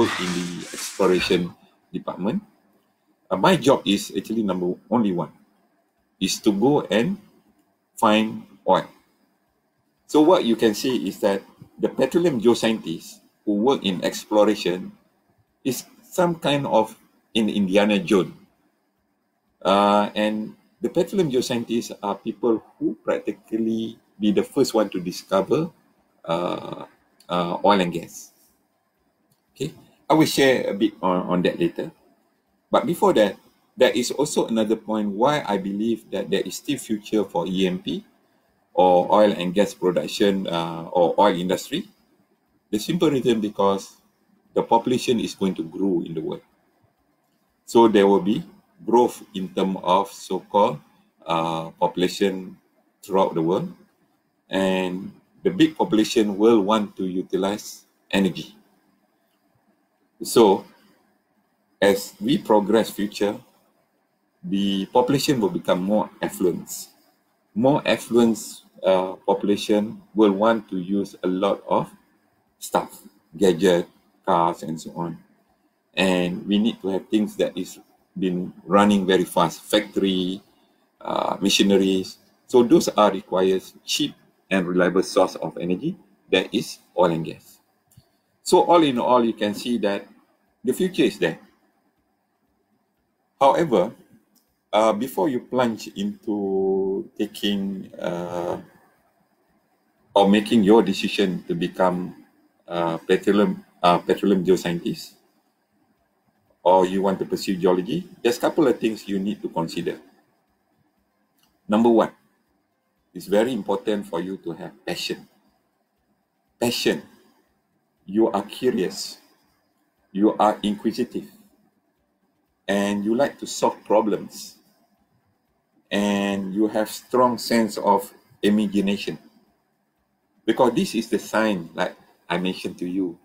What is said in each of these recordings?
work in the exploration department. Uh, my job is actually number only one, is to go and find oil. So what you can see is that the petroleum geoscientists who work in exploration is some kind of in Indiana Jones. Uh, and the petroleum geoscientists are people who practically be the first one to discover uh, uh, oil and gas. Okay, I will share a bit on, on that later. But before that, there is also another point why I believe that there is still future for E&P or oil and gas production uh, or oil industry. The simple reason because the population is going to grow in the world. So there will be growth in terms of so-called uh, population throughout the world. And the big population will want to utilize energy. So as we progress future, the population will become more affluent. More affluent uh, population will want to use a lot of stuff, gadget, cars, and so on. And we need to have things that is been running very fast, factory, uh, machineries. So those are requires cheap and reliable source of energy. That is oil and gas. So all in all, you can see that the future is there. However, uh, before you plunge into taking uh, or making your decision to become uh, petroleum uh, petroleum geoscientist, or you want to pursue geology, there's a couple of things you need to consider. Number one, it's very important for you to have passion. Passion. You are curious. You are inquisitive. And you like to solve problems. And you have strong sense of imagination. Because this is the sign, like I mentioned to you,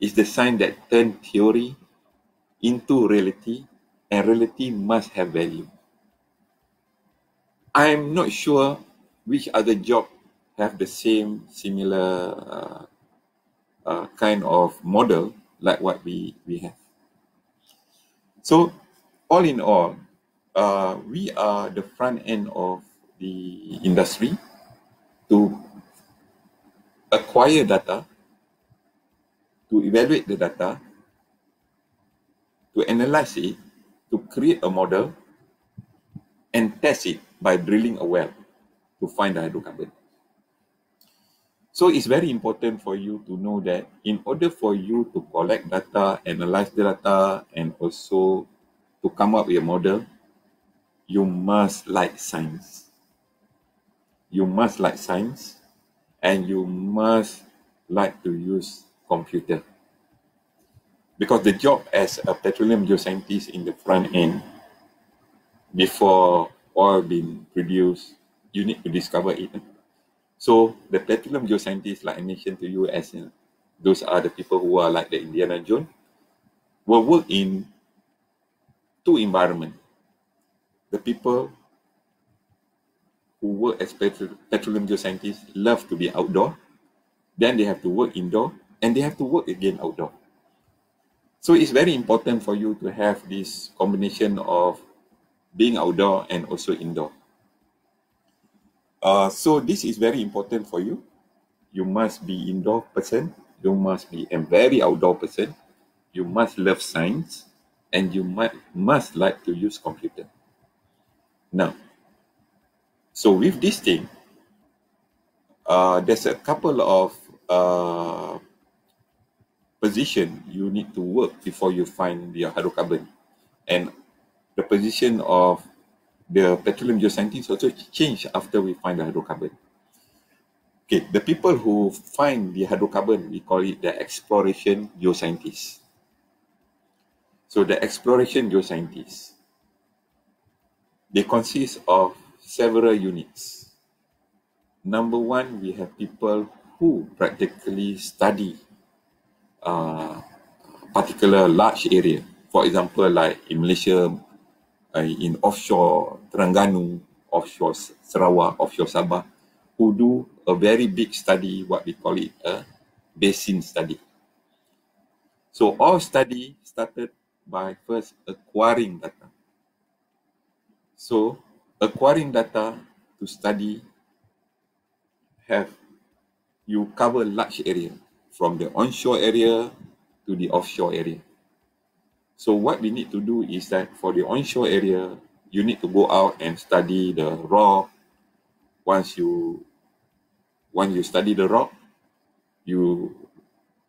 is the sign that turn theory into reality and reality must have value. I'm not sure which other job have the same similar uh, uh, kind of model like what we, we have. So all in all, uh, we are the front end of the industry to acquire data, to evaluate the data, to analyze it, to create a model, and test it by drilling a well to find the hydrocarbon. So it's very important for you to know that in order for you to collect data, analyze the data, and also to come up with a model, you must like science. You must like science and you must like to use computer because the job as a petroleum geoscientist in the front end before oil being produced you need to discover it so the petroleum geoscientists like i mentioned to you as in, those are the people who are like the indiana jones will work in two environment the people who work as petro- petroleum geoscientists love to be outdoor then they have to work indoor and they have to work again outdoor so it's very important for you to have this combination of being outdoor and also indoor. Uh, so this is very important for you. You must be indoor person. You must be a very outdoor person. You must love science, and you must must like to use computer. Now, so with this thing, uh, there's a couple of uh, position you need to work before you find your hydrocarbon. And the position of the petroleum geoscientists also change after we find the hydrocarbon. Okay, the people who find the hydrocarbon, we call it the exploration geoscientists. So the exploration geoscientists, they consist of several units. Number one, we have people who practically study uh, particular large area. For example, like in Malaysia, uh, in offshore Terengganu, offshore Sarawak, offshore Sabah, who do a very big study, what we call it a basin study. So our study started by first acquiring data. So acquiring data to study have you cover large area from the onshore area to the offshore area. So what we need to do is that for the onshore area, you need to go out and study the rock. Once you once you study the rock, you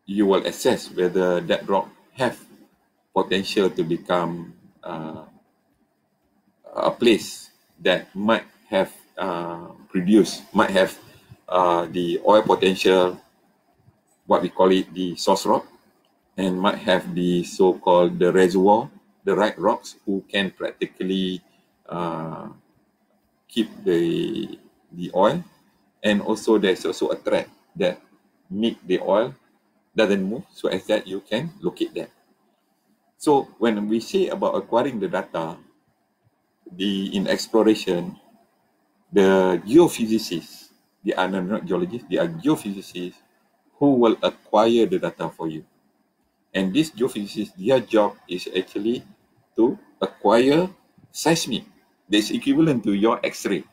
you will assess whether that rock have potential to become uh, a place that might have uh, produced, might have uh, the oil potential, what we call it the source rock, and might have the so-called the reservoir, the right rocks who can practically uh, keep the the oil, and also there's also a thread that make the oil doesn't move, so as that you can locate them. So when we say about acquiring the data, the in exploration, the geophysicists, they are not geologists, they are geophysicists who will acquire the data for you. And these geophysicists, their job is actually to acquire seismic. That's equivalent to your X-ray.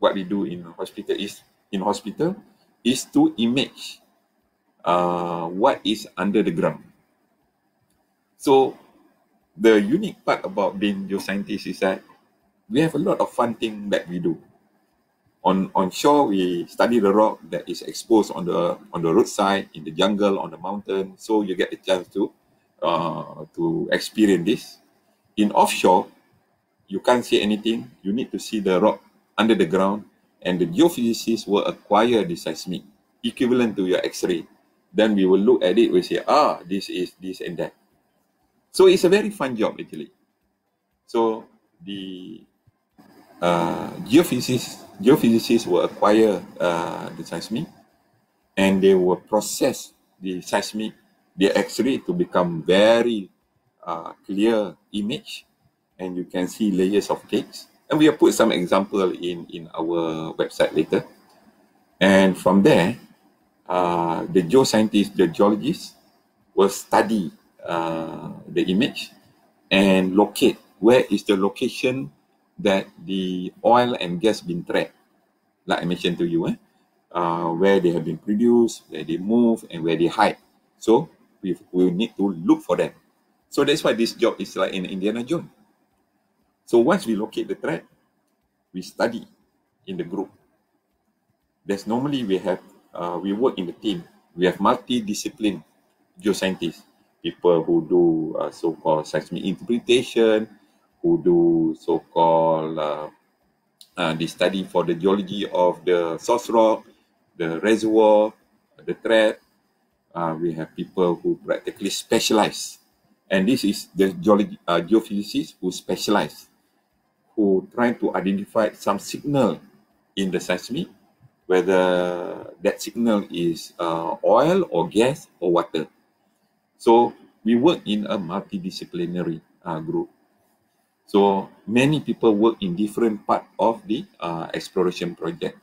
What we do in hospital is in hospital is to image uh, what is under the ground. So the unique part about being geoscientist is that we have a lot of fun thing that we do. On on shore, we study the rock that is exposed on the on the roadside, in the jungle, on the mountain. So you get a chance to uh, to experience this. In offshore, you can't see anything. You need to see the rock under the ground, and the geophysicists will acquire the seismic equivalent to your X-ray. Then we will look at it. We say, ah, this is this and that. So it's a very fun job actually. So the uh, geophysicists, geophysicists will acquire uh, the seismic and they will process the seismic, the X-ray to become very uh, clear image and you can see layers of cakes. And we have put some example in, in our website later. And from there, uh, the geoscientists, the geologists will study uh, the image and locate where is the location that the oil and gas been trapped, like I mentioned to you, eh? uh, where they have been produced, where they move, and where they hide. So we we need to look for them. So that's why this job is like in Indiana Jones. So once we locate the threat, we study in the group. There's normally we have uh, we work in the team. We have multi-discipline geoscientists, people who do uh, so-called seismic interpretation, who do so-called uh, uh, the study for the geology of the source rock, the reservoir, the thread. Uh, we have people who practically specialize. And this is the geology, uh, geophysicists who specialize, who try to identify some signal in the seismic, whether that signal is uh, oil or gas or water. So we work in a multidisciplinary uh, group. So many people work in different part of the uh, exploration project.